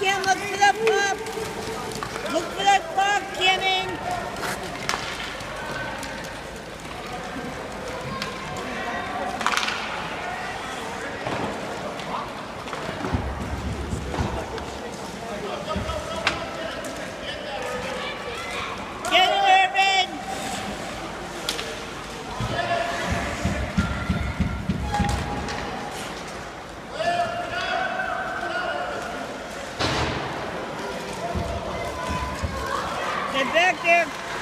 can't look for the. Get back there.